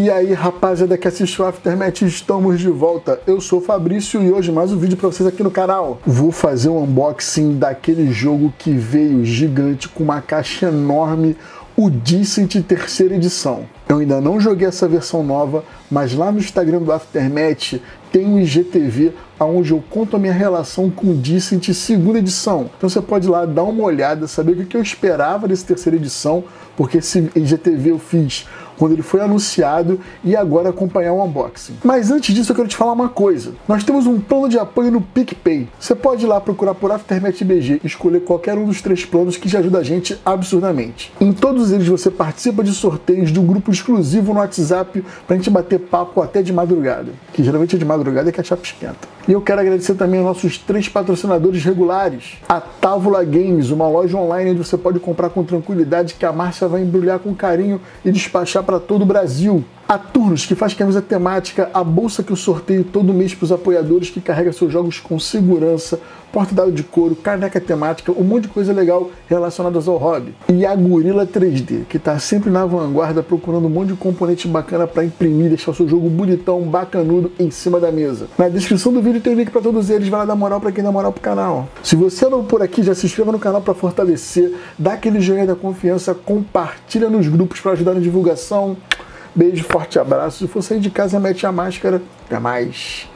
E aí, rapaziada que assiste o Aftermath, estamos de volta. Eu sou o Fabrício e hoje mais um vídeo para vocês aqui no canal. Vou fazer um unboxing daquele jogo que veio gigante com uma caixa enorme, o Decent terceira edição. Eu ainda não joguei essa versão nova, mas lá no Instagram do Aftermath tem um IGTV onde eu conto a minha relação com o Decent segunda edição. Então você pode ir lá dar uma olhada, saber o que eu esperava dessa terceira edição, porque esse IGTV eu fiz quando ele foi anunciado e agora acompanhar o unboxing. Mas antes disso eu quero te falar uma coisa. Nós temos um plano de apoio no PicPay. Você pode ir lá procurar por Aftermath BG e escolher qualquer um dos três planos que já ajuda a gente absurdamente. Em todos eles você participa de sorteios de um grupo exclusivo no WhatsApp pra gente bater papo até de madrugada. Que geralmente é de madrugada que a chapa esquenta. E eu quero agradecer também aos nossos três patrocinadores regulares. A Távola Games, uma loja online onde você pode comprar com tranquilidade que a Márcia vai embrulhar com carinho e despachar para todo o Brasil. A Turnos, que faz camisa temática, a bolsa que eu sorteio todo mês para os apoiadores que carrega seus jogos com segurança, porta-dado de couro, caneca temática, um monte de coisa legal relacionadas ao hobby. E a Gorilla 3D, que está sempre na vanguarda procurando um monte de componente bacana para imprimir, deixar o seu jogo bonitão, bacanudo em cima da mesa. Na descrição do vídeo tem link para todos eles, vai lá dar moral para quem dá moral pro canal. Se você é novo por aqui, já se inscreva no canal para fortalecer, dá aquele joinha da confiança, compartilha nos grupos para ajudar na divulgação. Beijo, forte abraço. Se for sair de casa, mete a máscara. Até mais.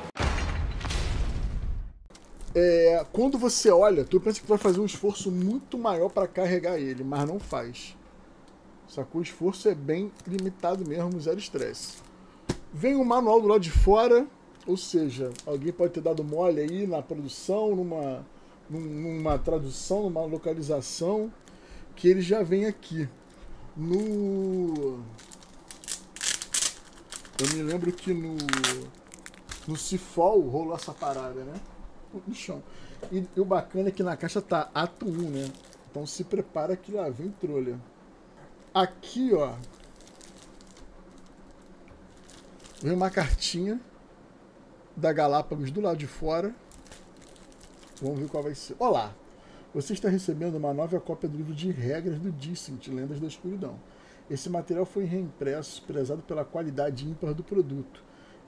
É, quando você olha, tu pensa que vai fazer um esforço muito maior para carregar ele, mas não faz. Sacou? O esforço é bem limitado mesmo, zero estresse. Vem o manual do lado de fora, ou seja, alguém pode ter dado mole aí na produção, numa, numa tradução, numa localização, que ele já vem aqui. No eu me lembro que no, no Cifol rolou essa parada, né? No chão. E, e, o bacana é que na caixa tá ato 1, né? Então se prepara que lá vem trolha. Aqui, ó. Vem uma cartinha da Galápagos do lado de fora. Vamos ver qual vai ser. Olá! Você está recebendo uma nova cópia do livro de regras do Dissent, Lendas da Escuridão. Esse material foi reimpresso, prezado pela qualidade ímpar do produto,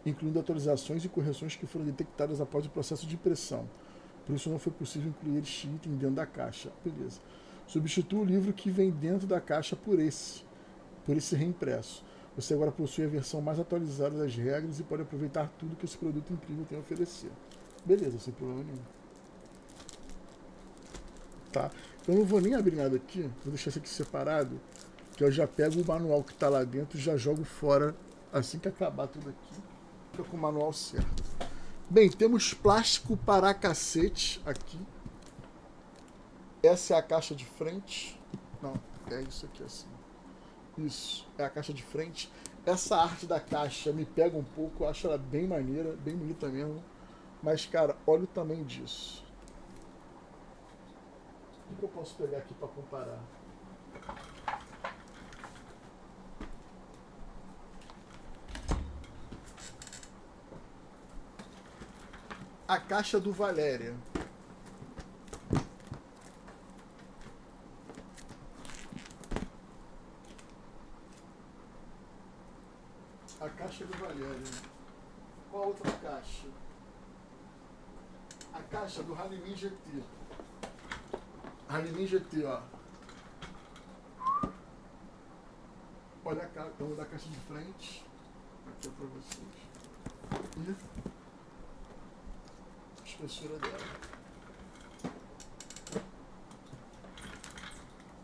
incluindo atualizações e correções que foram detectadas após o processo de impressão. Por isso não foi possível incluir este item dentro da caixa. Beleza. Substitua o livro que vem dentro da caixa por esse, por esse reimpresso. Você agora possui a versão mais atualizada das regras e pode aproveitar tudo que esse produto incrível tem a oferecer. Beleza, sem problema nenhum. Tá? Então eu não vou nem abrir nada aqui, vou deixar isso aqui separado que eu já pego o manual que está lá dentro e já jogo fora assim que acabar tudo aqui. Fica com o manual certo. Bem, temos plástico para cacete aqui. Essa é a caixa de frente. Não, é isso aqui assim. Isso, é a caixa de frente. Essa arte da caixa me pega um pouco, eu acho ela bem maneira, bem bonita mesmo. Mas, cara, olha o tamanho disso. O que eu posso pegar aqui para comparar? A caixa do Valéria. A caixa do Valéria. Qual a outra caixa? A caixa do Halimin GT. Halimin GT, ó. Olha a caixa, vamos da caixa de frente. Aqui é pra vocês. E espessura dela.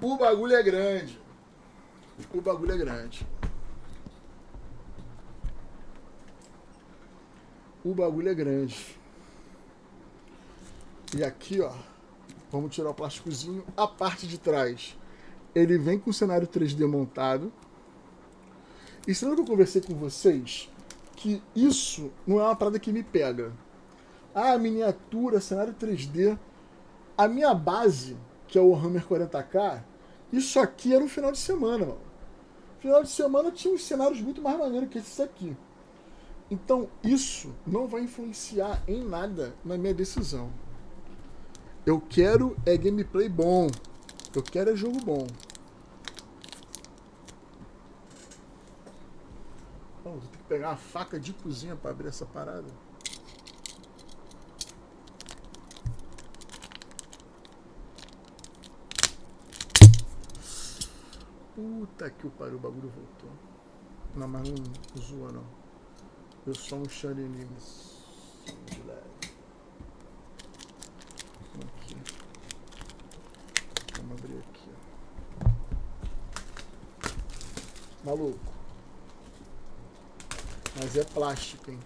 O bagulho é grande. O bagulho é grande. O bagulho é grande. E aqui, ó, vamos tirar o plásticozinho. A parte de trás, ele vem com o cenário 3D montado. E será que eu conversei com vocês que isso não é uma parada que me pega? Ah, miniatura, cenário 3D. A minha base, que é o Hammer 40K, isso aqui era no final de semana, mano. Final de semana tinha uns cenários muito mais maneiros que esses aqui. Então, isso não vai influenciar em nada na minha decisão. Eu quero é gameplay bom. Eu quero é jogo bom. Bom, vou ter que pegar uma faca de cozinha para abrir essa parada. Puta que o pariu, o bagulho voltou. Não, mas não zoa não. Eu sou um. Aqui. Vamos abrir aqui. Maluco. Mas é plástico, hein?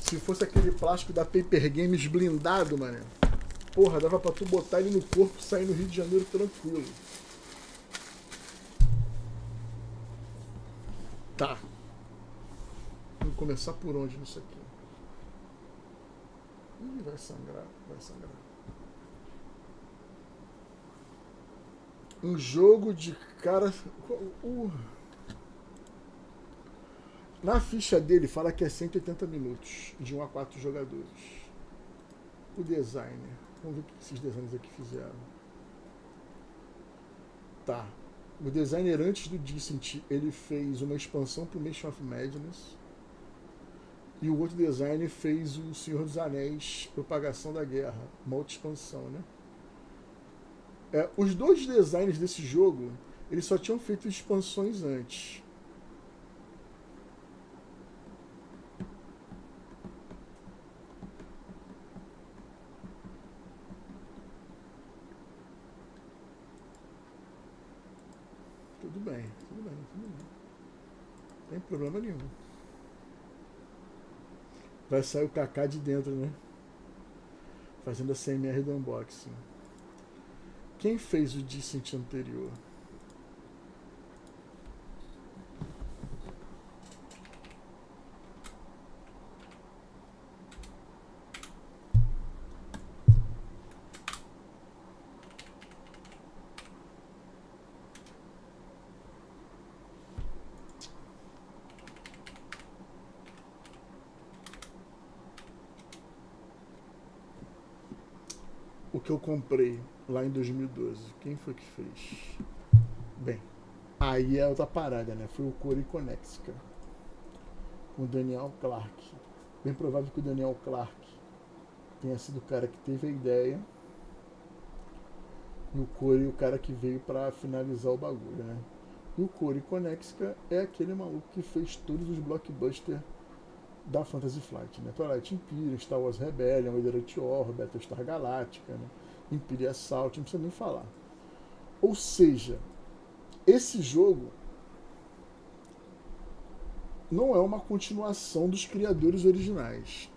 Se fosse aquele plástico da Paper Games blindado, mano. Porra, dava pra tu botar ele no corpo e sair no Rio de Janeiro tranquilo. Tá. Vamos começar por onde nisso aqui? Ih, vai sangrar, vai sangrar. Um jogo de cara. Uh. Na ficha dele fala que é 180 minutos, de 1 a 4 jogadores. O designer. Vamos ver o que esses designers aqui fizeram. Tá. O designer antes do Dissent, ele fez uma expansão para o of Madness. E o outro designer fez o Senhor dos Anéis, Propagação da Guerra, uma outra expansão, né? É, os dois designers desse jogo, eles só tinham feito expansões antes. Tudo bem, tudo bem, tudo bem. Não tem problema nenhum. Vai sair o Kaká de dentro, né? Fazendo a CMR do unboxing. Quem fez o Dissent anterior? O que eu comprei lá em 2012. Quem foi que fez? Bem, aí é outra parada, né? Foi o Corey Conexica. Com o Daniel Clark. Bem provável que o Daniel Clark tenha sido o cara que teve a ideia. E o Corey o cara que veio para finalizar o bagulho, né? E o Corey Conexica é aquele maluco que fez todos os blockbusters da Fantasy Flight, né? Twilight Imperium, Star Wars Rebellion, Alderete Horror, Battlestar Galactica, né? Imperial Assault, não precisa nem falar. Ou seja, esse jogo não é uma continuação dos criadores originais.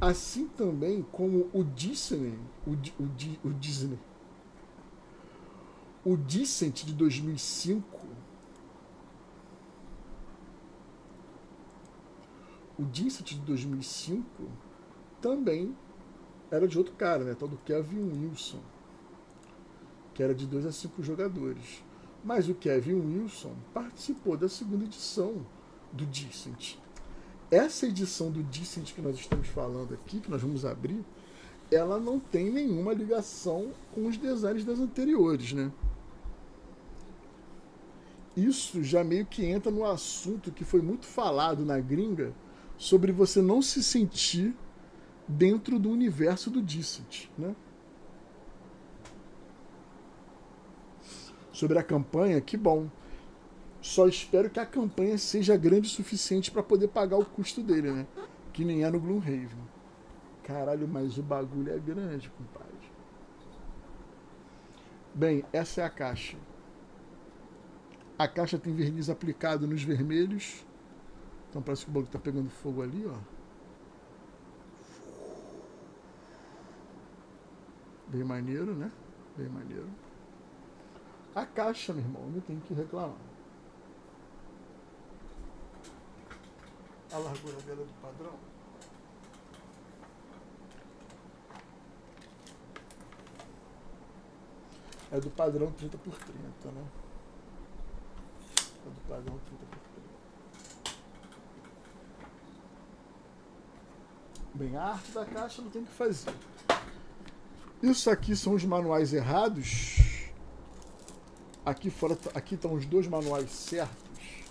Assim também como o Disney, o, o, o Disney, o Decent de 2005, o Decent de 2005 também era de outro cara, né? Tal do Kevin Wilson, que era de 2 a 5 jogadores. Mas o Kevin Wilson participou da segunda edição do Decent. Essa edição do Decent que nós estamos falando aqui, que nós vamos abrir, ela não tem nenhuma ligação com os designs das anteriores, né? Isso já meio que entra no assunto que foi muito falado na gringa sobre você não se sentir dentro do universo do Dissent. Né? Sobre a campanha, que bom. Só espero que a campanha seja grande o suficiente para poder pagar o custo dele, né? Que nem é no Gloomhaven. Caralho, mas o bagulho é grande, compadre. Bem, essa é a caixa. A caixa tem verniz aplicado nos vermelhos. Então parece que o bagulho tá pegando fogo ali, ó. Bem maneiro, né? Bem maneiro. A caixa, meu irmão, não tem que reclamar. A largura dela é do padrão. É do padrão 30 por 30, né? É do padrão 30 por 30. Bem, a arte da caixa não tem o que fazer. Isso aqui são os manuais errados. Aqui fora, aqui estão os dois manuais certos.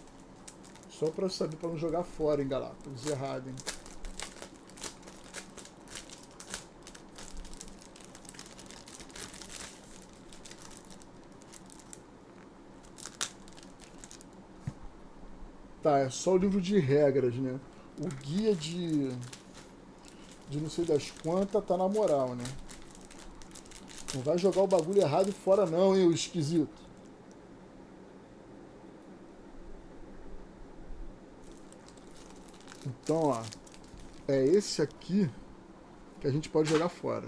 Só para saber, para não jogar fora, hein, Galápagos. Errado, hein. Tá, é só o livro de regras, né? O guia de. De não sei das quantas tá na moral, né? Não vai jogar o bagulho errado fora, não, hein, o esquisito. Então, ó, é esse aqui que a gente pode jogar fora.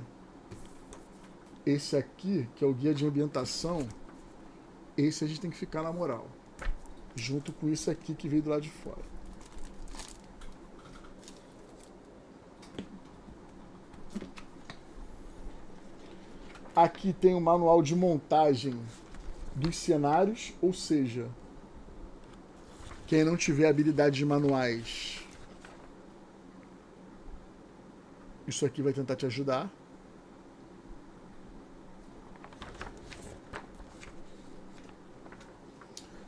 Esse aqui, que é o guia de ambientação, esse a gente tem que ficar na moral. Junto com isso aqui que veio do lado de fora. Aqui tem o um manual de montagem dos cenários, ou seja, quem não tiver habilidade de manuais Isso aqui vai tentar te ajudar.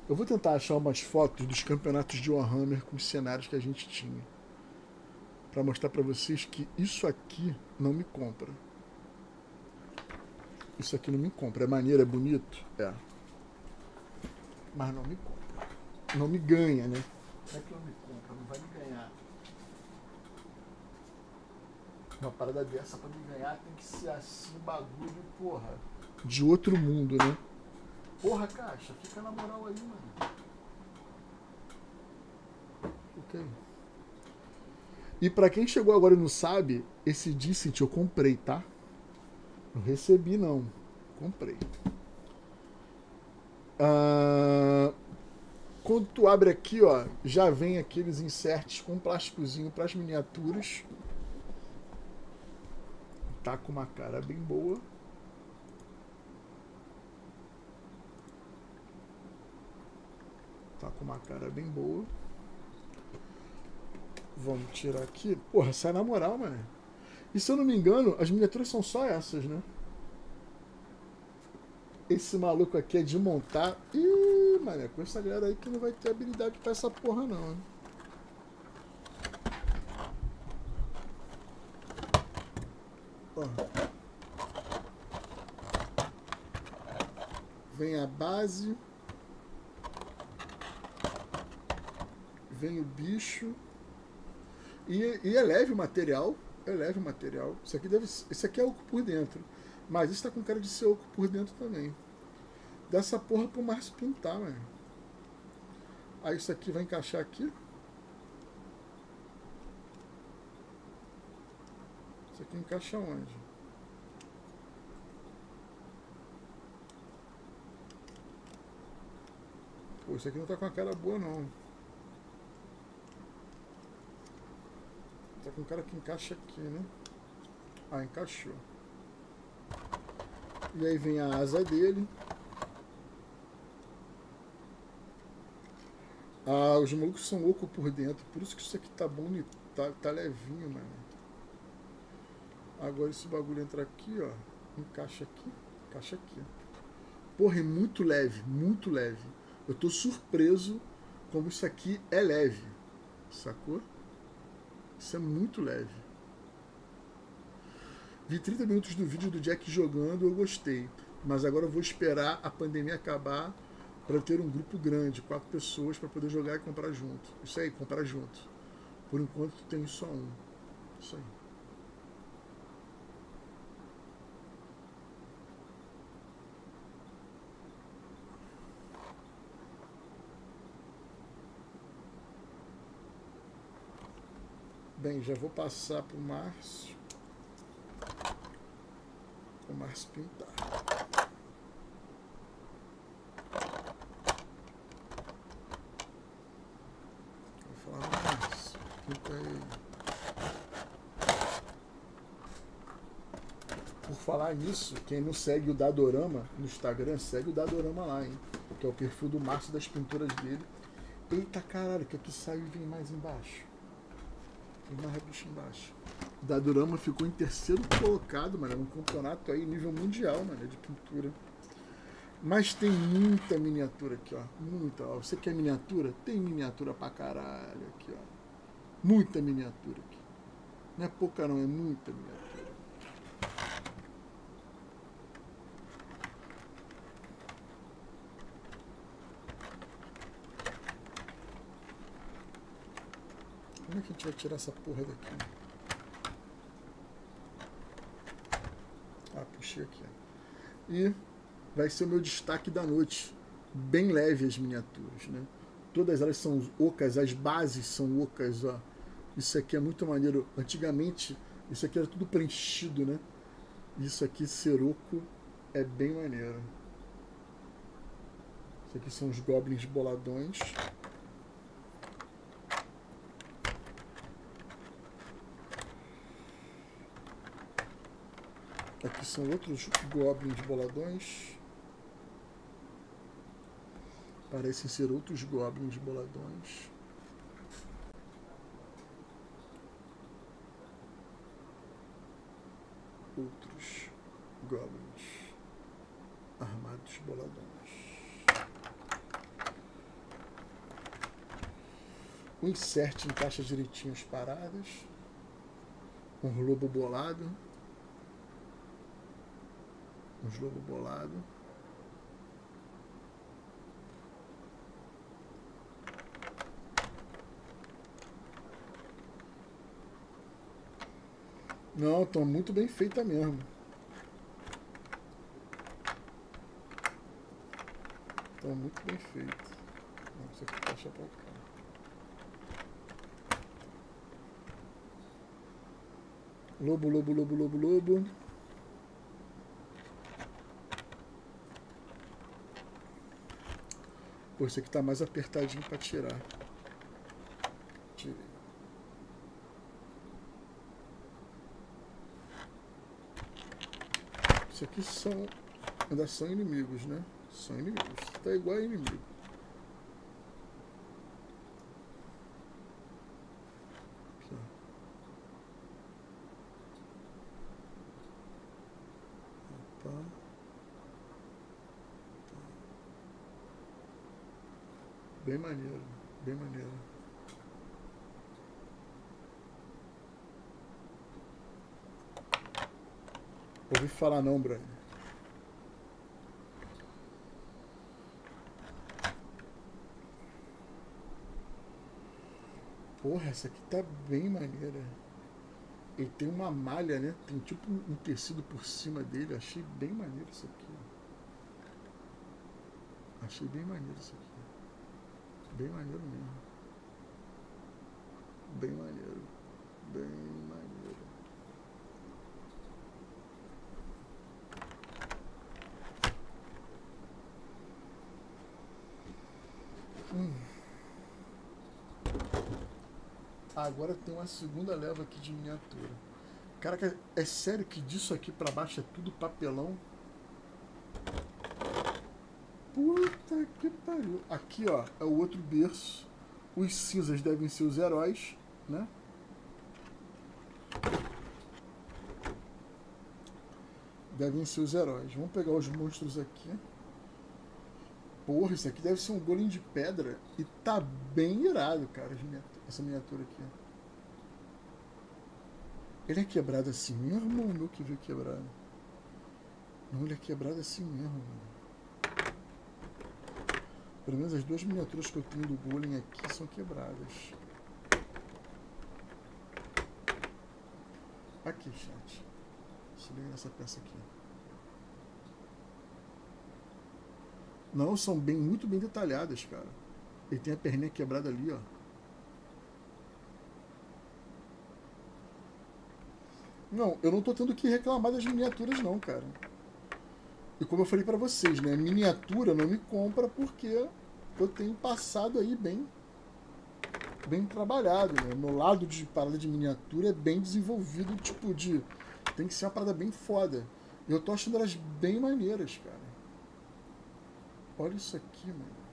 Eu vou tentar achar umas fotos dos campeonatos de Warhammer com os cenários que a gente tinha. Para mostrar para vocês que isso aqui não me compra. Isso aqui não me compra. É maneiro, é bonito? É. Mas não me compra. Não me ganha, né? Não é que não me compra, não vai me ganhar. Uma parada dessa pra me ganhar tem que ser assim, bagulho, porra. De outro mundo, né? Porra, caixa, fica na moral aí, mano. Ok. E para quem chegou agora e não sabe, esse Dicent eu comprei, tá? Não recebi, não. Comprei. Ah, quando tu abre aqui, ó, já vem aqueles inserts com plásticozinho para as miniaturas tá com uma cara bem boa. Tá com uma cara bem boa. Vamos tirar aqui. Porra, sai na moral, mano. E se eu não me engano, as miniaturas são só essas, né? Esse maluco aqui é de montar. Ih, mano, com essa galera aí que não vai ter habilidade pra essa porra, não, hein? Vem a base. Vem o bicho. E, e é leve o material. É leve o material. Isso aqui deve Isso aqui é oco por dentro. Mas isso tá com cara de ser oco por dentro também. Dessa porra pro Márcio pintar, mano. Aí isso aqui vai encaixar aqui. Isso aqui encaixa onde? Pô, isso aqui não tá com a cara boa não. Com cara que encaixa aqui, né? Ah, encaixou. E aí vem a asa dele. Ah, os malucos são loucos por dentro. Por isso que isso aqui tá bom, tá, tá levinho, mano. Agora esse bagulho entra aqui, ó. Encaixa aqui, encaixa aqui. Porra, é muito leve, muito leve. Eu tô surpreso como isso aqui é leve. Sacou? Isso é muito leve. Vi 30 minutos do vídeo do Jack jogando, eu gostei. Mas agora eu vou esperar a pandemia acabar para ter um grupo grande, quatro pessoas, para poder jogar e comprar junto. Isso aí, comprar junto. Por enquanto tem só um. Isso aí. Bem, já vou passar para o Márcio. O Márcio pintar. Vou falar Márcio. Pinta aí. Por falar nisso, quem não segue o Dadorama no Instagram, segue o Dadorama lá, hein? Que é o perfil do Márcio das pinturas dele. Eita caralho, que aqui sai e vem mais embaixo. Tem uma rebucha embaixo. Dadurama ficou em terceiro colocado, mano, num campeonato aí, nível mundial, mano, de pintura. Mas tem muita miniatura aqui, ó. Muita. Ó. Você quer miniatura? Tem miniatura pra caralho aqui, ó. Muita miniatura aqui. Não é pouca não, é muita miniatura. Como é que a gente vai tirar essa porra daqui? Ah, puxei aqui. E vai ser o meu destaque da noite. Bem leve as miniaturas, né? Todas elas são ocas, as bases são ocas, ó. Isso aqui é muito maneiro. Antigamente, isso aqui era tudo preenchido, né? Isso aqui, seroco, é bem maneiro. Isso aqui são os goblins boladões. Aqui são outros goblins boladões. Parecem ser outros goblins boladões. Outros goblins armados boladões. O insert encaixa direitinho as paradas. Um lobo bolado uns lobo bolado. Não, estão muito bem feita mesmo. Estão muito bem feitas. Não, isso aqui deixa pra cá. Lobo, lobo, lobo, lobo, lobo. Pô, esse aqui tá mais apertadinho para tirar. Tirei. Isso aqui são. Ainda são inimigos, né? São inimigos. Tá igual a inimigo. Aqui, Opa. Bem maneiro, bem maneiro. Ouvi falar não, Brani. Porra, essa aqui tá bem maneira. Ele tem uma malha, né? Tem tipo um tecido por cima dele. Achei bem maneiro isso aqui. Achei bem maneiro isso aqui. Bem maneiro mesmo. Bem maneiro. Bem maneiro. Hum. Agora tem uma segunda leva aqui de miniatura. Caraca, é sério que disso aqui pra baixo é tudo papelão? Puta que pariu. Aqui, ó, é o outro berço. Os cinzas devem ser os heróis, né? Devem ser os heróis. Vamos pegar os monstros aqui. Porra, isso aqui deve ser um golem de pedra. E tá bem irado, cara, essa miniatura aqui. Ele é quebrado assim mesmo ou meu que veio quebrado? Não, ele é quebrado assim mesmo, mano. Pelo menos as duas miniaturas que eu tenho do Golem aqui são quebradas. Aqui, chat. Se liga nessa peça aqui. Não, são bem, muito bem detalhadas, cara. Ele tem a perninha quebrada ali, ó. Não, eu não tô tendo que reclamar das miniaturas não, cara. E como eu falei para vocês, né, miniatura não me compra porque eu tenho passado aí bem bem trabalhado, né? Meu lado de parada de miniatura é bem desenvolvido, tipo de tem que ser uma parada bem foda. Eu tô achando elas bem maneiras, cara. Olha isso aqui, mano.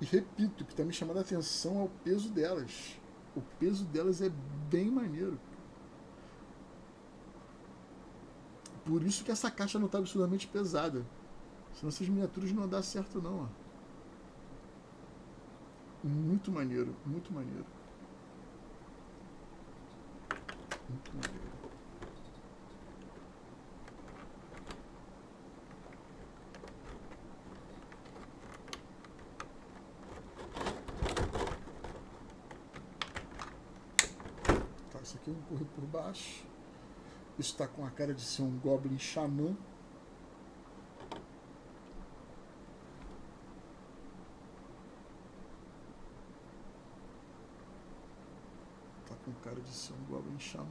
E repito, que tá me chamando a atenção é o peso delas. O peso delas é bem maneiro. Por isso que essa caixa não tá absurdamente pesada. Senão essas miniaturas não dá certo não, ó. Muito maneiro, muito maneiro. Muito maneiro. Eu vou correr por baixo. Está com a cara de ser um Goblin Xamã. Tá com cara de ser um Goblin Xamã.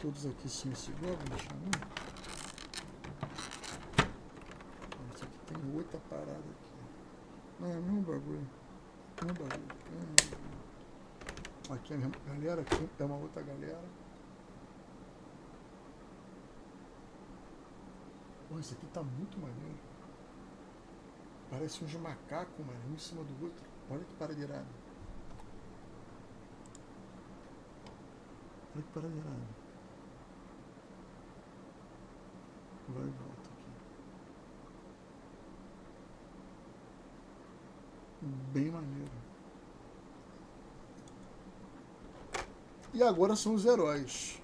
Todos aqui são esse Goblin Xamã. Tem outra parada aqui. Não, o mesmo bagulho. É bagulho. O mesmo bagulho. Aqui é a mesma galera, aqui é uma outra galera. Pô, esse aqui tá muito maneiro. Parece uns macacos, mano, um em cima do outro. Olha que parada irada. Olha que parada irada. Vai e volta aqui. Bem maneiro. E agora são os heróis.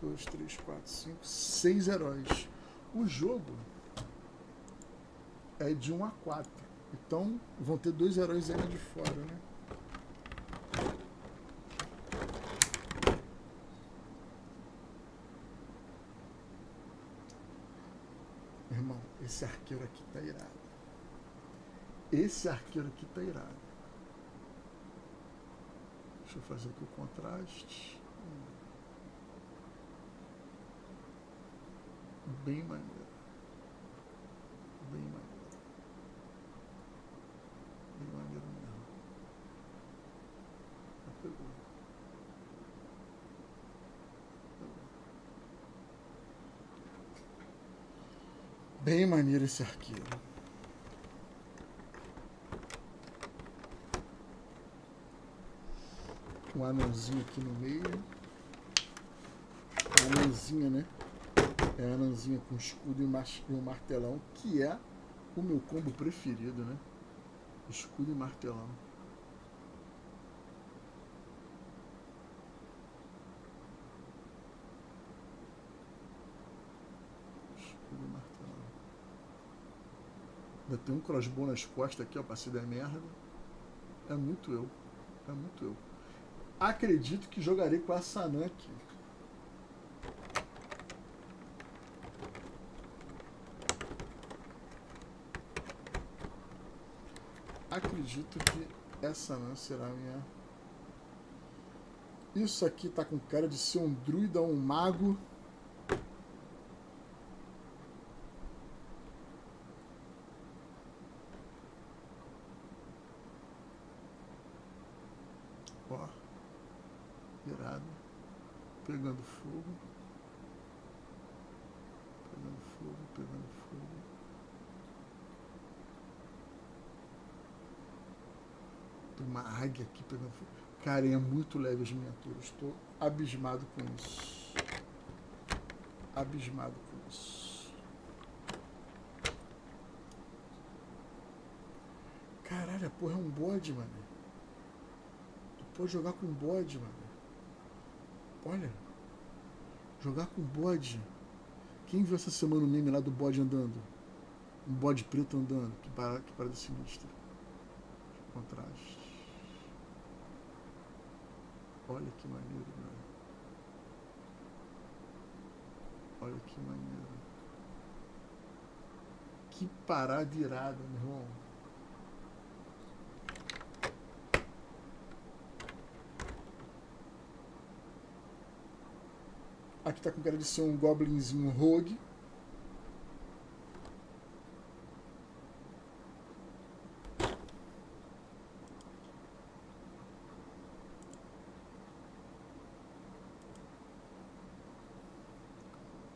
2, 3, 4, 5, 6 heróis. O jogo é de 1 a 4. Então vão ter dois heróis ainda de fora, né? Irmão, esse arqueiro aqui tá irado. Esse arqueiro aqui tá irado. Deixa eu fazer aqui o contraste. Bem maneiro. Bem maneiro. Bem maneiro mesmo. Já pegou. Bem maneiro esse arqueiro. Um anãozinho aqui no meio. Uma anãzinha, né? É a anãzinha com escudo e e um martelão, que é o meu combo preferido, né? Escudo e martelão. Escudo e martelão. Ainda tem um crossbow nas costas aqui, ó, pra se der merda. É muito eu. É muito eu. Acredito que jogarei com a Sanã aqui. Acredito que essa não será a minha. Isso aqui tá com cara de ser um druida ou um mago. Ó. Irado. Pegando fogo. Pegando fogo, pegando fogo. Tem aqui. Cara, é muito leve as miniaturas. Estou abismado com isso. Abismado com isso. Caralho, a porra é um bode, mano. Tu pode jogar com bode, mano. Olha. Jogar com bode. Quem viu essa semana o meme lá do bode andando? Um bode preto andando. Que parada, que parada sinistra. Contraste. Olha que maneiro, velho. Olha que maneiro. Que parada irada, meu irmão. Aqui tá com cara de ser um goblinzinho rogue.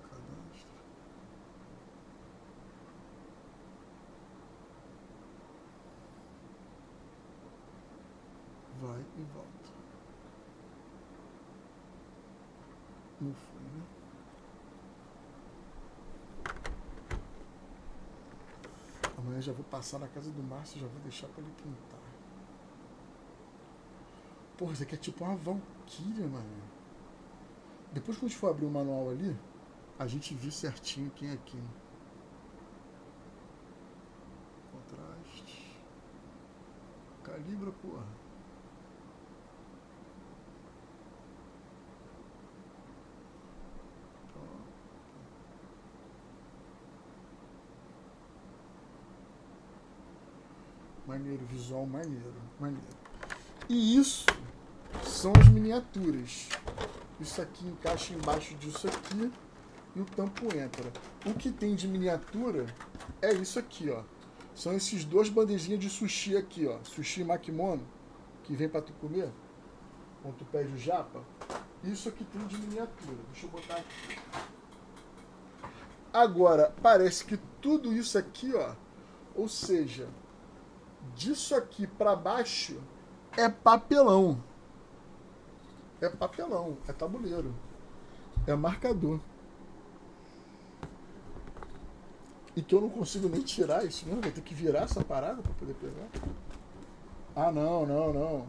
Cadastro. vai e volta. Não foi, né? Amanhã já vou passar na casa do Márcio e já vou deixar para ele pintar. Porra, isso aqui é tipo uma valquíria, mano. Depois que a gente for abrir o manual ali, a gente viu certinho quem é quem. Contraste. Calibra, porra. Maneiro, visual maneiro, maneiro. E isso são as miniaturas. Isso aqui encaixa embaixo disso aqui e o tampo entra. O que tem de miniatura é isso aqui, ó. São esses dois bandejinhas de sushi aqui, ó. Sushi makimono, que vem para tu comer, quando tu pede o japa. Isso aqui tem de miniatura. Deixa eu botar aqui. Agora, parece que tudo isso aqui, ó, ou seja, disso aqui para baixo é papelão. É papelão, é tabuleiro. É marcador. E que eu não consigo nem tirar isso, não. Vou ter que virar essa parada para poder pegar. Ah, não, não, não.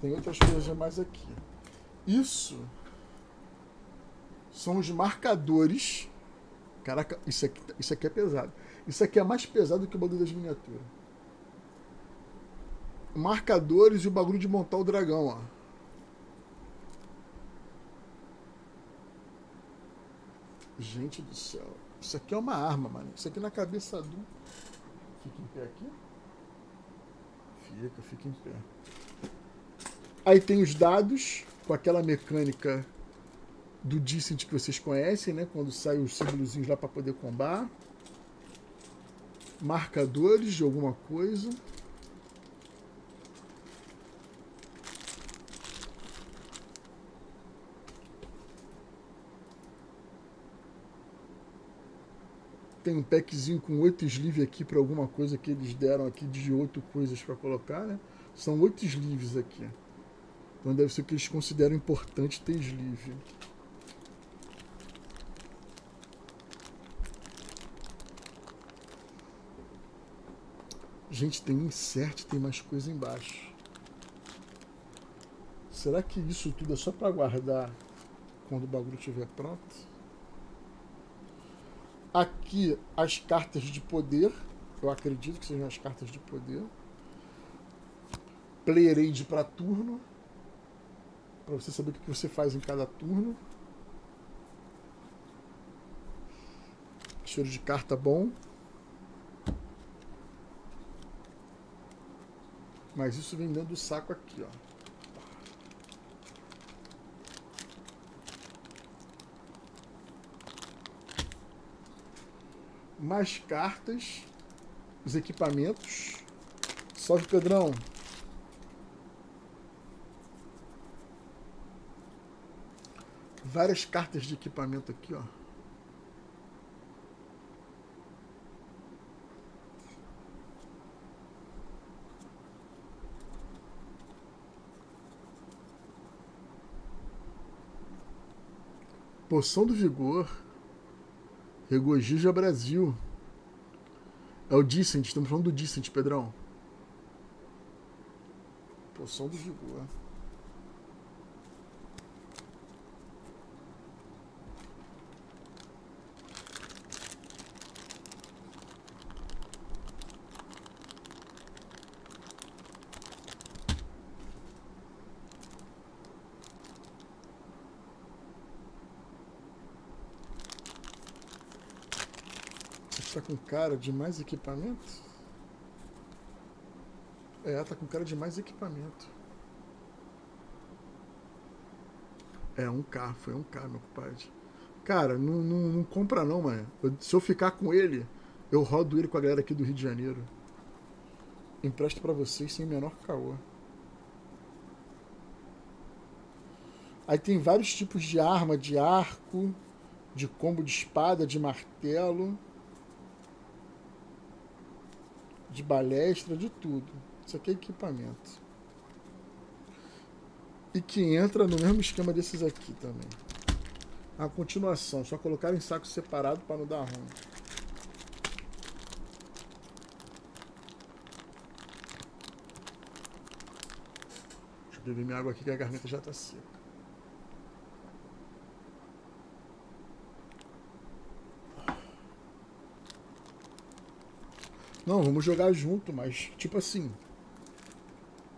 Tem outras coisas mais aqui. Isso são os marcadores. Caraca, isso aqui, isso aqui é pesado. Isso aqui é mais pesado que o bagulho das miniaturas. Marcadores e o bagulho de montar o dragão, ó. Gente do céu. Isso aqui é uma arma, mano. Isso aqui na cabeça do. Fica em pé aqui? Fica, fica em pé. Aí tem os dados, com aquela mecânica do Dissent que vocês conhecem, né? Quando sai os símbolozinhos lá para poder combar. Marcadores de alguma coisa. Tem um packzinho com oito sleeves aqui para alguma coisa que eles deram aqui de oito coisas para colocar, né? São oito sleeves aqui. Então deve ser o que eles consideram importante ter sleeve. Gente, tem insert, tem mais coisa embaixo. Será que isso tudo é só para guardar quando o bagulho estiver pronto? Aqui as cartas de poder. Eu acredito que sejam as cartas de poder. Player Aid para turno. Para você saber o que você faz em cada turno. Cheiro de carta bom. Mas isso vem dentro do saco aqui, ó. Mais cartas, os equipamentos. Salve, Pedrão. Várias cartas de equipamento aqui, ó. Poção do Vigor. Regozija Brasil. É o Dicent, estamos falando do Dicent, Pedrão. Poção do Vigor. Com cara de mais equipamento? É, tá com cara de mais equipamento. É, um K, foi um K, meu compadre. Cara, não, não, não compra não, mano. Se eu ficar com ele, eu rodo ele com a galera aqui do Rio de Janeiro. Empresto para vocês sem menor caô. Aí tem vários tipos de arma, de arco, de combo de espada, de martelo de balestra, de tudo. Isso aqui é equipamento. E que entra no mesmo esquema desses aqui também. A continuação, só colocar em saco separado para não dar ruim. Deixa eu beber minha água aqui que a garganta já está seca. Não, vamos jogar junto, mas tipo assim.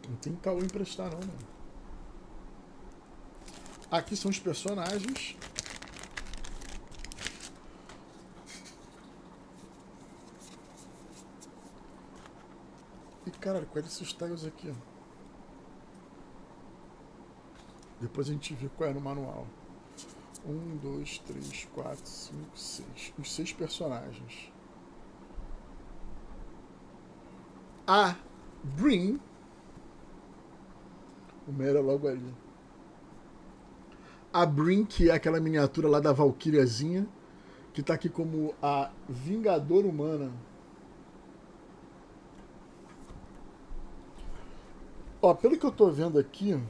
Não tem caô emprestar não, mano. Aqui são os personagens. E caralho, quais esses tiles aqui? Depois a gente vê qual é no manual. Um, dois, três, quatro, cinco, seis. Os seis personagens. A Brin. O Mera logo ali. A Brin, que é aquela miniatura lá da Valkyriazinha, que tá aqui como a Vingadora Humana. Ó, pelo que eu tô vendo aqui,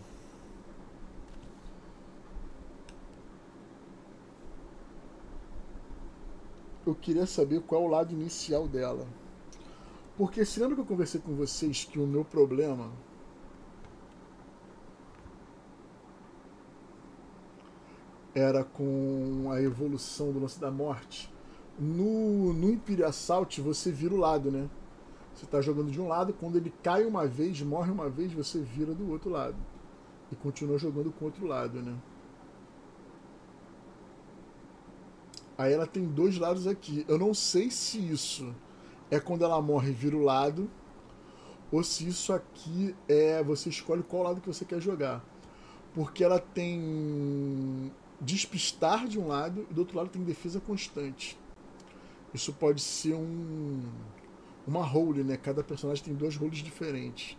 eu queria saber qual é o lado inicial dela. Porque se lembra que eu conversei com vocês que o meu problema era com a evolução do lance da morte. No, no Imperial Assault você vira o lado, né? Você está jogando de um lado, quando ele cai uma vez, morre uma vez, você vira do outro lado. E continua jogando com o outro lado, né? Aí ela tem dois lados aqui. Eu não sei se isso é quando ela morre vira o lado, ou se isso aqui é você escolhe qual lado que você quer jogar. Porque ela tem despistar de um lado e do outro lado tem defesa constante. Isso pode ser um uma role, né? Cada personagem tem dois roles diferentes.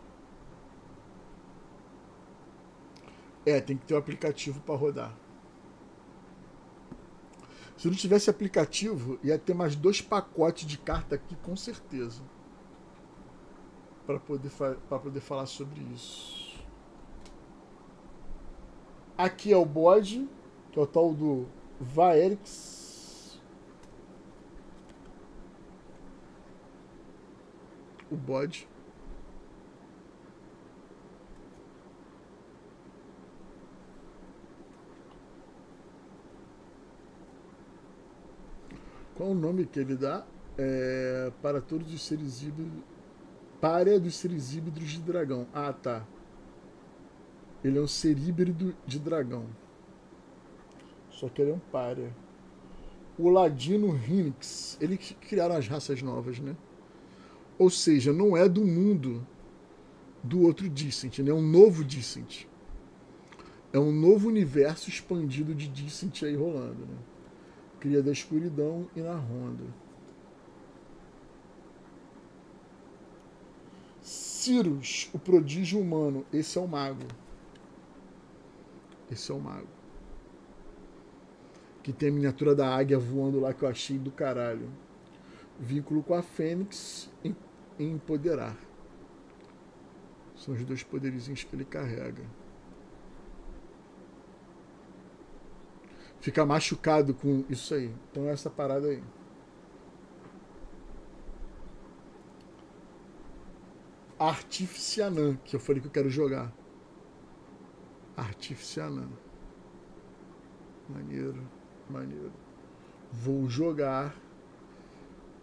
É, tem que ter o um aplicativo para rodar. Se não tivesse aplicativo, ia ter mais dois pacotes de carta aqui, com certeza. Para poder, para poder falar sobre isso. Aqui é o bode, que é o tal do Vaerix. O bode. Qual o nome que ele dá? É, para todos os seres híbridos. Párea dos seres híbridos de dragão. Ah, tá. Ele é um ser híbrido de dragão. Só que ele é um párea. O Ladino Rinix. Eles criaram as raças novas, né? Ou seja, não é do mundo do outro Dissent, né? É um novo Dissent. É um novo universo expandido de Dissent aí rolando, né? Cria da escuridão e na ronda. Cirus, o prodígio humano. Esse é o mago. Esse é o mago. Que tem a miniatura da águia voando lá que eu achei do caralho. Vínculo com a Fênix e empoderar. São os dois poderizinhos que ele carrega. Fica machucado com isso aí. Então essa parada aí. Artificianã, que eu falei que eu quero jogar. Artificianã. Maneiro, maneiro. Vou jogar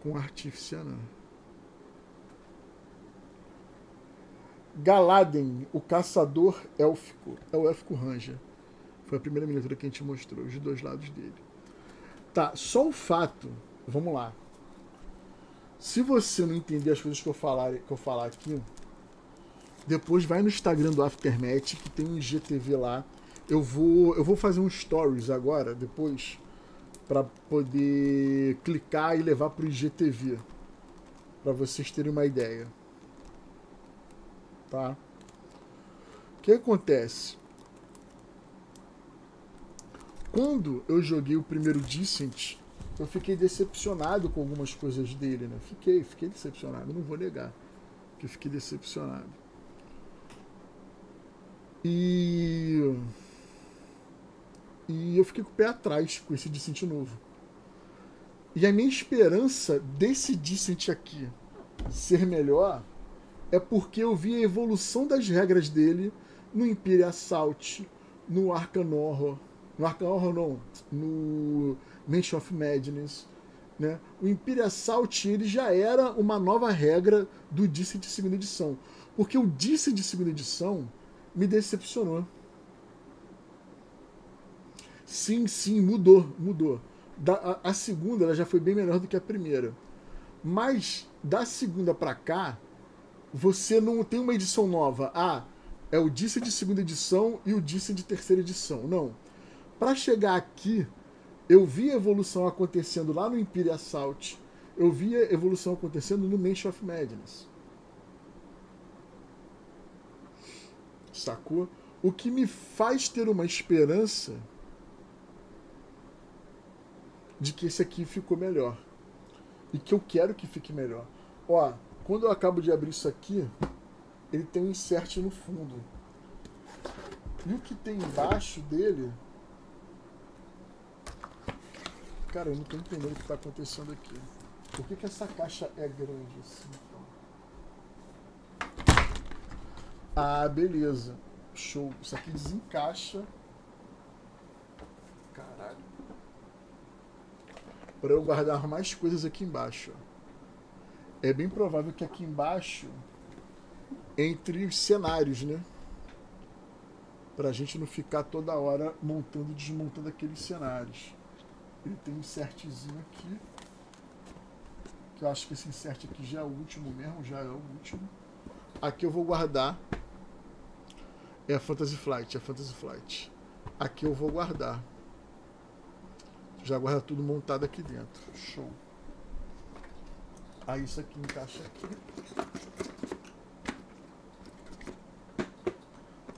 com Artificianã. Galaden, o caçador élfico. É o élfico Ranger. Foi a primeira miniatura que a gente mostrou, os dois lados dele. Tá, só o fato. Vamos lá. Se você não entender as coisas que eu falar, que eu falar aqui, depois vai no Instagram do Aftermath, que tem um IGTV lá. Eu vou, eu vou fazer um stories agora, depois, para poder clicar e levar pro IGTV. Para vocês terem uma ideia. Tá? O que acontece? Quando eu joguei o primeiro Decent, eu fiquei decepcionado com algumas coisas dele, né? Fiquei, fiquei decepcionado, não vou negar que eu fiquei decepcionado. E. E eu fiquei com o pé atrás com esse Dissent novo. E a minha esperança desse Dissent aqui ser melhor é porque eu vi a evolução das regras dele no Imperial Assault, no Arcan Horror, no Arcan Horror não, no Mansion of Madness, né? O Imperial Assault ele já era uma nova regra do Disse de segunda edição, porque o Disse de segunda edição me decepcionou. Sim, sim, mudou, mudou. Da, a, a, segunda ela já foi bem melhor do que a primeira. Mas da segunda para cá, você não tem uma edição nova. Ah, é o Disse de segunda edição e o Disse de terceira edição. Não. Para chegar aqui, eu vi a evolução acontecendo lá no Imperial Assault. Eu vi a evolução acontecendo no Mansion of Madness. Sacou? O que me faz ter uma esperança de que esse aqui ficou melhor. E que eu quero que fique melhor. Ó, quando eu acabo de abrir isso aqui, ele tem um insert no fundo. E o que tem embaixo dele. Cara, eu não tô entendendo o que está acontecendo aqui. Por que, que essa caixa é grande assim? Então? Ah, beleza. Show. Isso aqui desencaixa. Caralho. Para eu guardar mais coisas aqui embaixo. É bem provável que aqui embaixo entre os cenários, né? Pra gente não ficar toda hora montando e desmontando aqueles cenários. Ele tem um insertzinho aqui. Que eu acho que esse insert aqui já é o último mesmo, já é o último. Aqui eu vou guardar. É a Fantasy Flight, é a Fantasy Flight. Aqui eu vou guardar. Já guarda tudo montado aqui dentro. Show. Aí isso aqui encaixa aqui.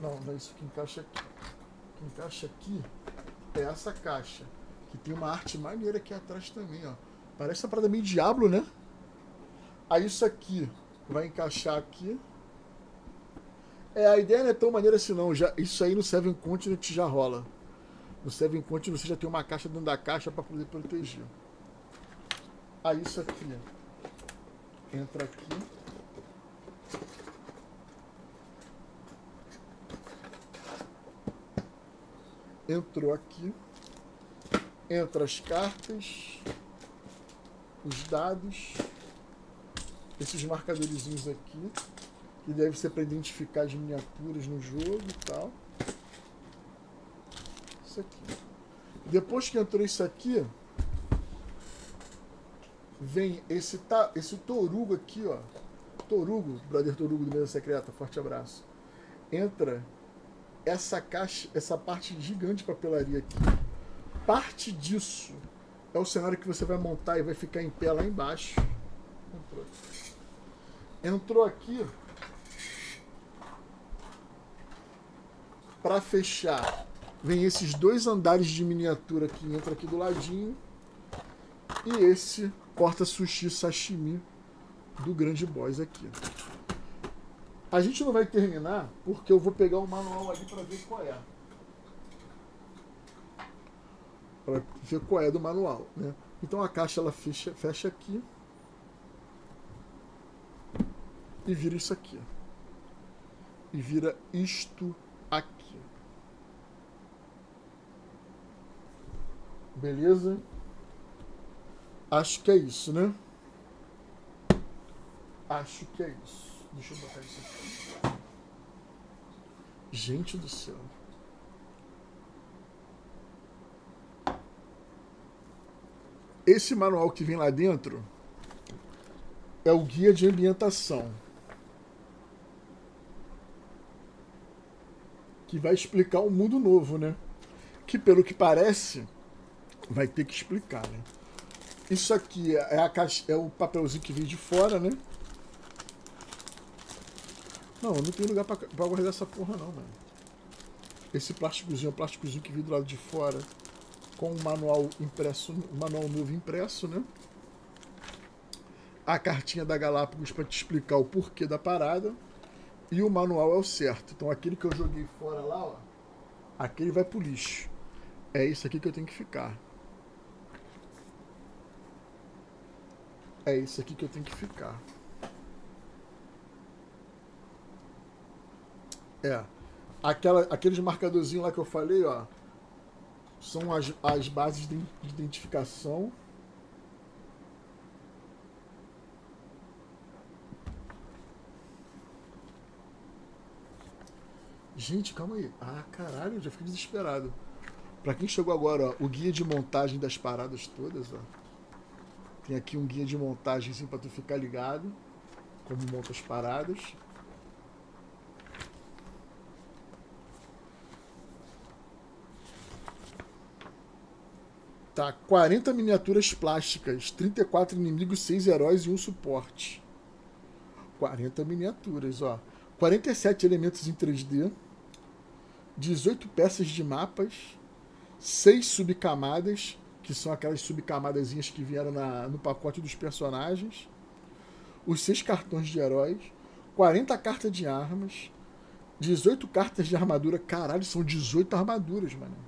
Não, não é isso que encaixa aqui. O que encaixa aqui é essa caixa. Que tem uma arte maneira aqui atrás também, ó. Parece uma parada meio diablo, né? Aí isso aqui vai encaixar aqui. É, a ideia não é tão maneira assim não. Já, isso aí no Seven Continent já rola. No Seven Continent você já tem uma caixa dentro da caixa para poder proteger. Aí isso aqui entra aqui. entrou aqui, entra as cartas, os dados, esses marcadorzinhos aqui, que deve ser para identificar as miniaturas no jogo e tal. Isso aqui. Depois que entrou isso aqui, vem esse, tá, esse torugo aqui, ó. Torugo, brother Torugo do Mesa Secreta, forte abraço. Entra essa caixa, essa parte gigante de papelaria aqui, parte disso é o cenário que você vai montar e vai ficar em pé lá embaixo. Entrou, Entrou aqui para fechar. Vem esses dois andares de miniatura que entra aqui do ladinho e esse porta sushi sashimi do grande boss aqui. A gente não vai terminar porque eu vou pegar o manual ali para ver qual é. Para ver qual é do manual, né? Então a caixa ela fecha, fecha aqui e vira isso aqui. E vira isto aqui. Beleza? Acho que é isso, né? Acho que é isso. Deixa eu botar isso aqui. Gente do céu. Esse manual que vem lá dentro é o guia de ambientação. Que vai explicar um mundo novo, né? Que pelo que parece, vai ter que explicar, né? Isso aqui é, a caixa, é o papelzinho que vem de fora, né? Não, não tem lugar pra, pra guardar essa porra não, mano. Esse plásticozinho é um plásticozinho que vem do lado de fora. Com um manual impresso, manual novo impresso, né? A cartinha da Galápagos para te explicar o porquê da parada. e o manual é o certo. Então aquele que eu joguei fora lá, ó, aquele vai pro lixo. É isso aqui que eu tenho que ficar. É isso aqui que eu tenho que ficar. É. Aquela, aqueles marcadorzinhos lá que eu falei, ó. São as, as bases de identificação. Gente, calma aí. Ah, caralho, já fiquei desesperado. Pra quem chegou agora, ó, o guia de montagem das paradas todas, ó. Tem aqui um guia de montagem assim pra tu ficar ligado. Como monta as paradas. Tá, 40 miniaturas plásticas, 34 inimigos, 6 heróis e um suporte. 40 miniaturas, ó. 47 elementos em 3D. 18 peças de mapas. 6 subcamadas, que são aquelas subcamadazinhas que vieram na, no pacote dos personagens. Os 6 cartões de heróis. 40 cartas de armas. 18 cartas de armadura. Caralho, são 18 armaduras, mano.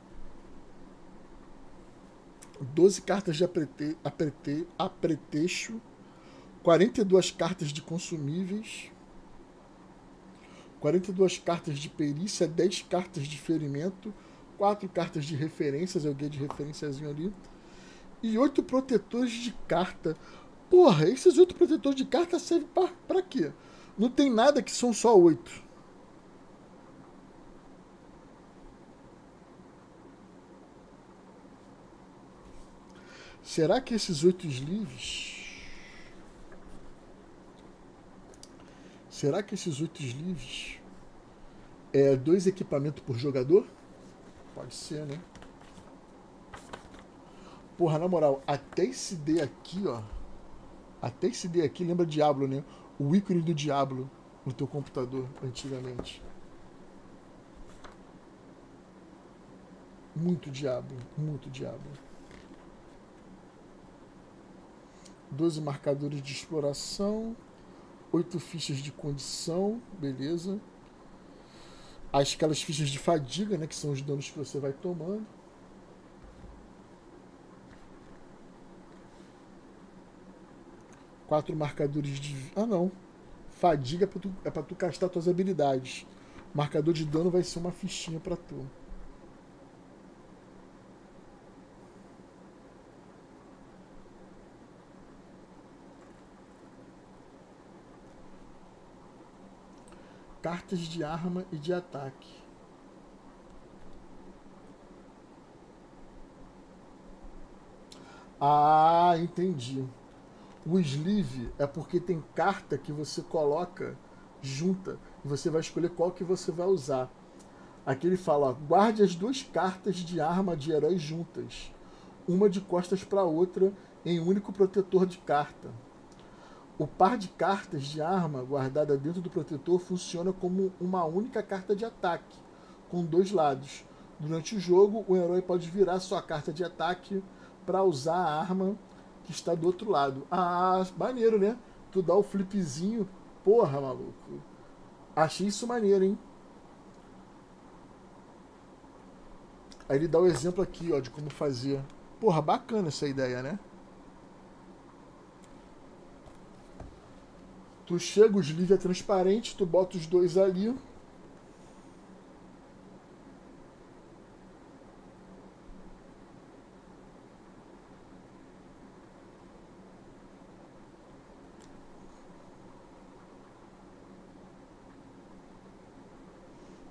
12 cartas de aprete, aprete, apretexto, 42 cartas de consumíveis, 42 cartas de perícia, 10 cartas de ferimento, 4 cartas de referências, o guia de referenciazinho ali, e 8 protetores de carta. Porra, esses 8 protetores de carta servem pra, pra quê? Não tem nada que são só 8. Será que esses oito sleeves. Será que esses oito sleeves é dois equipamentos por jogador? Pode ser, né? Porra, na moral, até esse D aqui, ó. Até esse D aqui lembra Diablo, né? O ícone do Diablo no teu computador, antigamente. Muito Diablo, muito Diablo. 12 marcadores de exploração, 8 fichas de condição, beleza. As, aquelas fichas de fadiga, né, que são os danos que você vai tomando. Quatro marcadores de. Ah, não. Fadiga é pra tu, é pra tu castar tuas habilidades. marcador de dano vai ser uma fichinha pra tu. Cartas de arma e de ataque. Ah, entendi. O sleeve é porque tem carta que você coloca junta e você vai escolher qual que você vai usar. Aqui ele fala: ó, guarde as duas cartas de arma de herói juntas, uma de costas para outra em um único protetor de carta. O par de cartas de arma guardada dentro do protetor funciona como uma única carta de ataque, com dois lados. Durante o jogo, o herói pode virar sua carta de ataque para usar a arma que está do outro lado. Ah, maneiro, né? Tu dá o flipzinho. Porra, maluco. Achei isso maneiro, hein? Aí ele dá o exemplo aqui, ó, de como fazer. Porra, bacana essa ideia, né? Tu chega, o sleeve é transparente, tu bota os dois ali.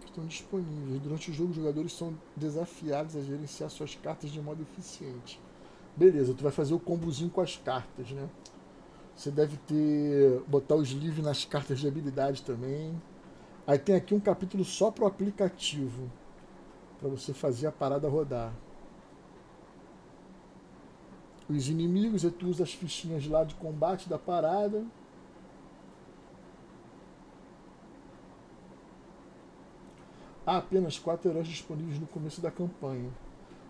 Estão disponíveis. Durante o jogo, os jogadores são desafiados a gerenciar suas cartas de modo eficiente. Beleza, tu vai fazer o combozinho com as cartas, né? Você deve ter botar os livros nas cartas de habilidade também. Aí tem aqui um capítulo só para o aplicativo, para você fazer a parada rodar. Os inimigos, aí tu usa as fichinhas lá de combate da parada. Há apenas quatro heróis disponíveis no começo da campanha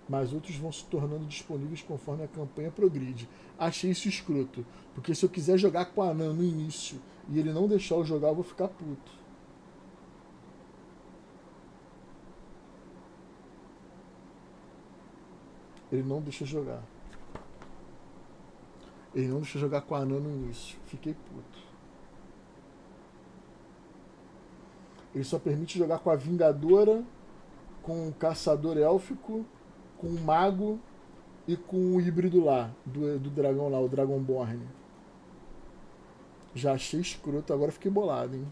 mas outros vão se tornando disponíveis conforme a campanha progride. Achei isso escroto, porque se eu quiser jogar com a Anã no início e ele não deixar eu jogar, eu vou ficar puto. Ele não deixa jogar. Ele não deixa jogar com a Anã no início. Fiquei puto. Ele só permite jogar com a Vingadora, com o Caçador Élfico com o Mago e com o híbrido lá, do, do dragão lá, o Dragonborn. Já achei escroto, agora fiquei bolado, hein?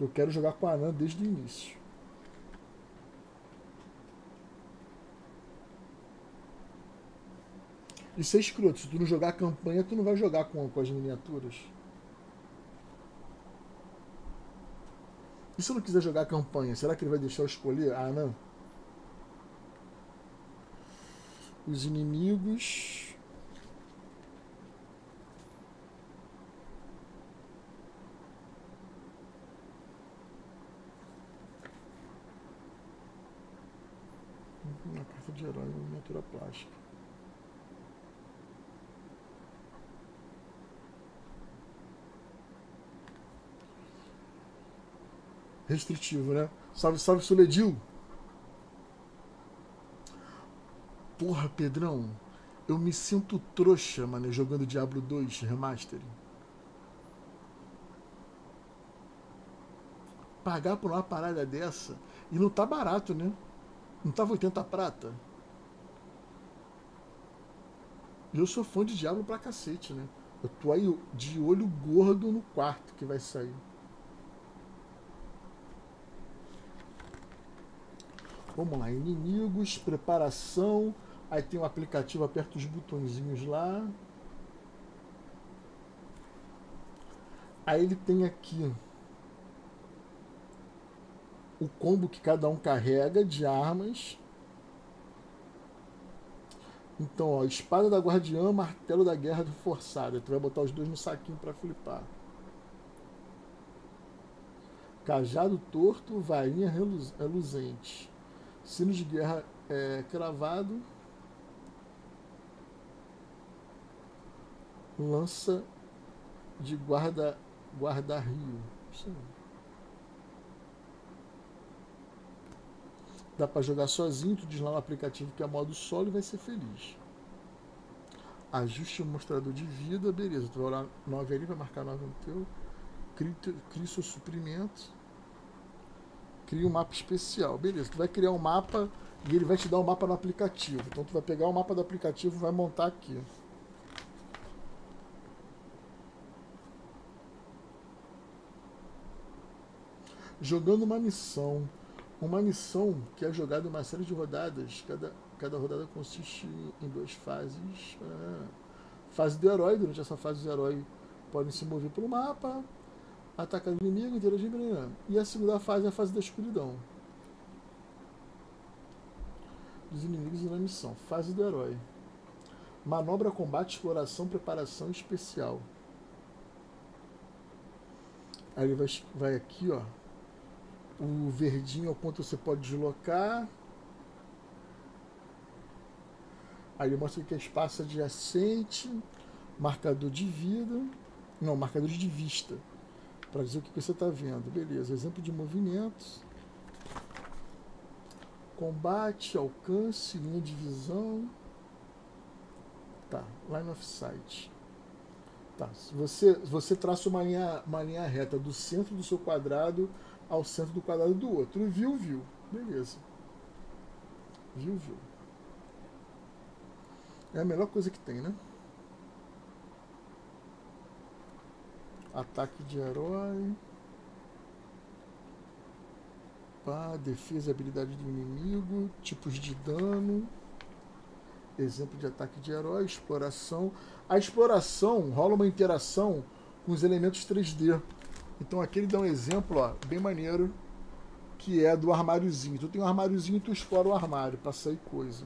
Eu quero jogar com a Anã desde o início. Isso é escroto. Se tu não jogar a campanha, tu não vai jogar com, com as miniaturas. E se eu não quiser jogar a campanha, será que ele vai deixar eu escolher? Ah, não. Os inimigos. Uma carta de herói, uma miniatura plástica. restritivo, né? Salve, salve, Soledil. Porra, Pedrão, eu me sinto trouxa, mano, jogando Diablo 2 Remaster. Pagar por uma parada dessa. E não tá barato, né? Não tava 80 prata. E eu sou fã de Diablo pra cacete, né? Eu tô aí de olho gordo no quarto que vai sair. Vamos lá, inimigos, preparação. Aí tem o um aplicativo, aperta os botõezinhos lá. Aí ele tem aqui o combo que cada um carrega de armas. Então, ó, espada da guardiã, martelo da guerra do forçado. Tu vai botar os dois no saquinho para flipar. Cajado torto, varinha reluzente. Sino de guerra é, cravado. Lança de guarda guarda rio. Dá para jogar sozinho, tu diz lá no aplicativo que é modo solo e vai ser feliz. Ajuste o mostrador de vida, beleza. Tu vai olhar 9 ali, vai marcar 9 no teu. Crie seu suprimento cria um mapa especial. Beleza, tu vai criar um mapa e ele vai te dar um mapa no aplicativo. Então tu vai pegar o mapa do aplicativo e vai montar aqui. Jogando uma missão. Uma missão que é jogada em uma série de rodadas. Cada, cada rodada consiste em duas fases. Ah, fase do herói. Durante essa fase, os heróis podem se mover pelo mapa, atacar o inimigo, interagir, e a segunda fase é a fase da escuridão. Dos inimigos na missão. Fase do herói. Manobra, combate, exploração, preparação especial. Aí ele vai, vai aqui, ó. O verdinho é o quanto você pode deslocar. Aí ele mostra que é espaço adjacente, marcador de vida. Não, marcadores de vista para dizer o que você está vendo. Beleza, exemplo de movimentos. Combate, alcance, linha de visão. Tá, line of sight. Tá, você, você traça uma linha, uma linha reta do centro do seu quadrado ao centro do quadrado do outro. Viu, viu. Beleza. Viu, viu. É a melhor coisa que tem, né? Ataque de herói. Pá, defesa e habilidade do inimigo. Tipos de dano. Exemplo de ataque de herói. Exploração. A exploração rola uma interação com os elementos 3D. Então aqui ele dá um exemplo ó, bem maneiro. Que é do armáriozinho. Tu tem um armáriozinho e tu explora o armário para sair coisa.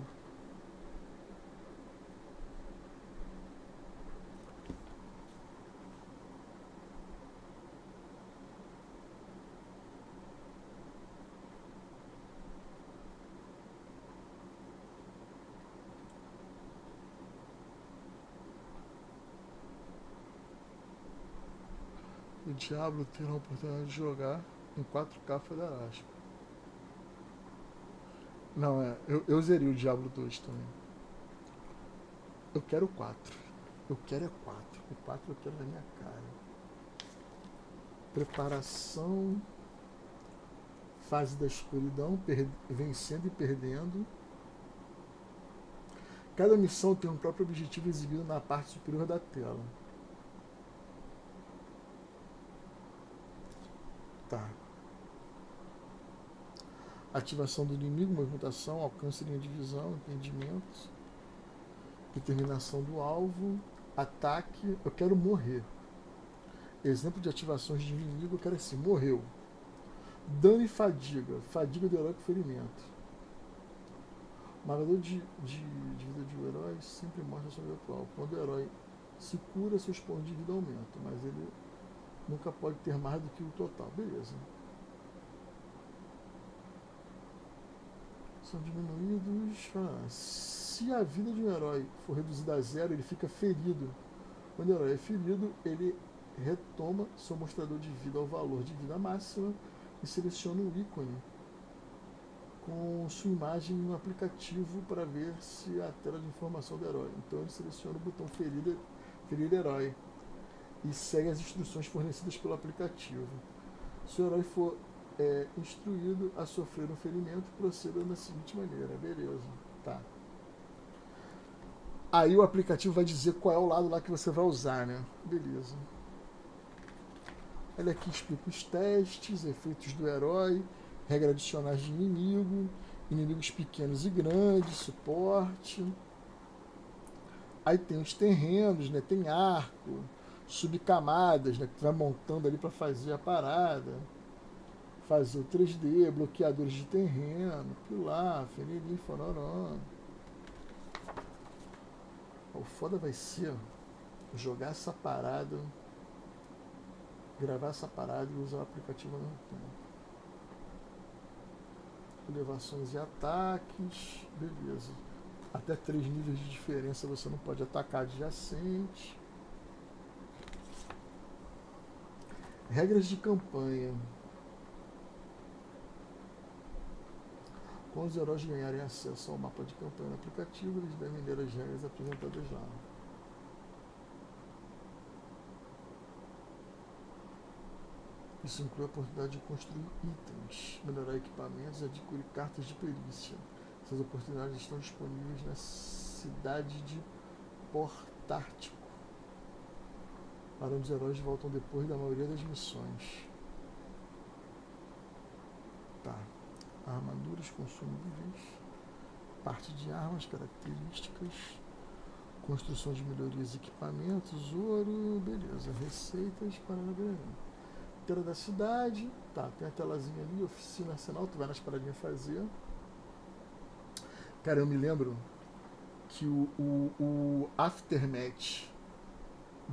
O Diablo terá a oportunidade de jogar em 4K Federasco. Não, é. Eu, eu zerei o Diablo 2 também. Eu quero quatro. Eu quero é quatro. O quatro eu quero na minha cara. Preparação. Fase da escuridão, vencendo e perdendo. Cada missão tem um próprio objetivo exibido na parte superior da tela. Tá. Ativação do inimigo, movimentação, alcance linha de visão, entendimento, determinação do alvo, ataque. Eu quero morrer. Exemplo de ativações de inimigo, eu quero assim, morreu. Dano e fadiga. Fadiga do herói com ferimento. O marcador de, de, de, vida de um herói sempre mostra sua vida atual. Quando o herói se cura, seus pontos de vida aumentam, mas ele nunca pode ter mais do que o total. Beleza. São diminuídos. Ah, se a vida de um herói for reduzida a zero, ele fica ferido. Quando o herói é ferido, ele retoma seu mostrador de vida ao valor de vida máxima e seleciona um ícone com sua imagem no aplicativo para ver se a tela de informação do herói. Então ele seleciona o botão ferir, ferir herói e segue as instruções fornecidas pelo aplicativo. Se o herói for é, instruído a sofrer um ferimento, proceda da seguinte maneira. Beleza, tá. Aí o aplicativo vai dizer qual é o lado lá que você vai usar, né? Beleza. Ele aqui explica os testes, efeitos do herói, regras adicionais de inimigo, inimigos pequenos e grandes, suporte. Aí tem os terrenos, né? Tem arco, subcamadas, né? Que vai montando ali para fazer a parada. Fazer o 3D, bloqueadores de terreno, pilar, fenirim, fororó. O foda vai ser jogar essa parada gravar essa parada e usar o aplicativo mesmo tempo. Elevações e ataques, beleza. Até três níveis de diferença você não pode atacar adjacente. Regras de campanha. Quando os heróis ganharem acesso ao mapa de campanha no aplicativo, eles devem ler as regras apresentadas lá. Isso inclui a oportunidade de construir itens, melhorar equipamentos e adquirir cartas de perícia. Essas oportunidades estão disponíveis na cidade de Portártico, para onde os heróis voltam depois da maioria das missões. Tá. Armaduras consumíveis, parte de armas, características, construção de melhorias equipamentos, ouro, beleza, receitas para inteira da cidade. Tá, tem a telazinha ali, oficina arsenal, tu vai nas paradinhas fazer. Cara, eu me lembro que o, o, o Aftermath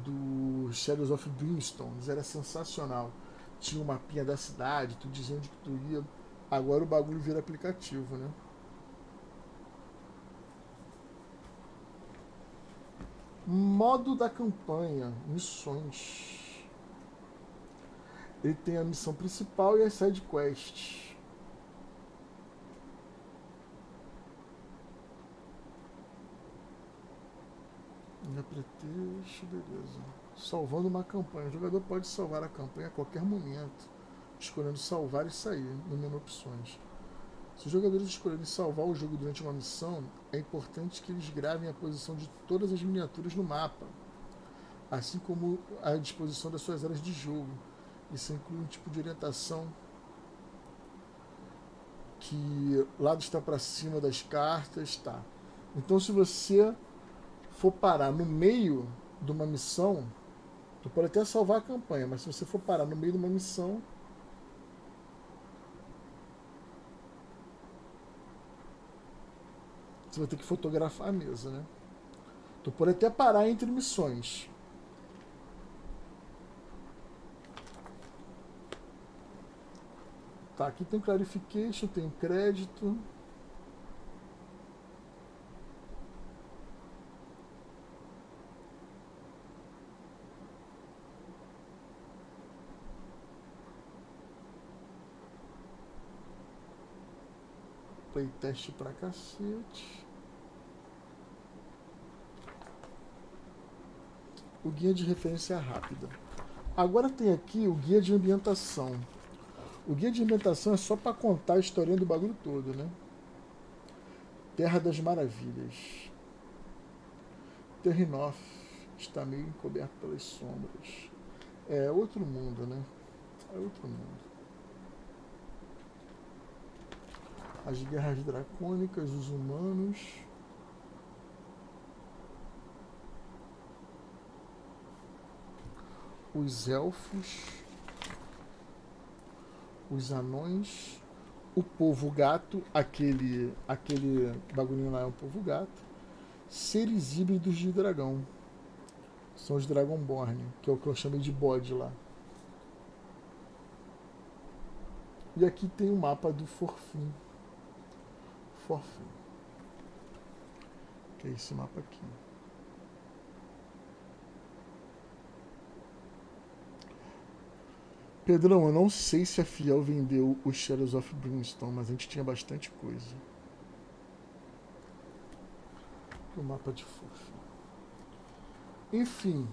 do Shadows of Brimstones era sensacional. Tinha um mapinha da cidade, tu dizendo que tu ia. Agora o bagulho vira aplicativo, né? Modo da campanha, missões. Ele tem a missão principal e as side quests. Ainda pretexto, beleza. Salvando uma campanha. O jogador pode salvar a campanha a qualquer momento, escolhendo salvar e sair no menu opções. Se os jogadores escolherem salvar o jogo durante uma missão, é importante que eles gravem a posição de todas as miniaturas no mapa, assim como a disposição das suas áreas de jogo isso inclui um tipo de orientação que lado está para cima das cartas, tá. Então se você for parar no meio de uma missão, tu pode até salvar a campanha, mas se você for parar no meio de uma missão, você vai ter que fotografar a mesa, né? Tu pode até parar entre missões, Tá, aqui tem clarification, tem crédito. Playtest pra cacete. o guia de referência rápida. Agora tem aqui o guia de ambientação. O guia de ambientação é só para contar a historinha do bagulho todo, né? Terra das Maravilhas. Terrinoth está meio encoberto pelas sombras. É outro mundo, né? É outro mundo. As guerras dracônicas, os humanos. Os elfos. Os anões. O povo gato, aquele, aquele bagulhinho lá é o povo gato. Seres híbridos de dragão. São os Dragonborn, que é o que eu chamei de bode lá. E aqui tem o mapa do Forfim. Que é esse mapa aqui. Pedrão, eu não sei se a Fiel vendeu os Shadows of Brimstone, mas a gente tinha bastante coisa. O mapa de Forfim. Enfim.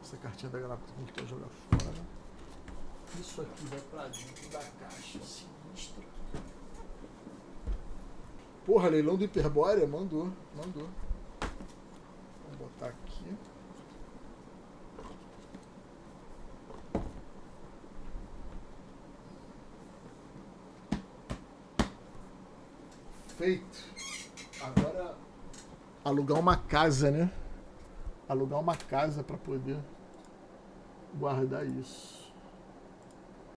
Essa cartinha da galera que a gente quer jogar fora. Isso aqui vai pra dentro da caixa. Sinistro. Porra, leilão do Hiperbórea? Mandou, mandou. Vamos botar aqui. Feito. Agora alugar uma casa, né? alugar uma casa para poder guardar isso.